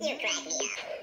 You grab me up.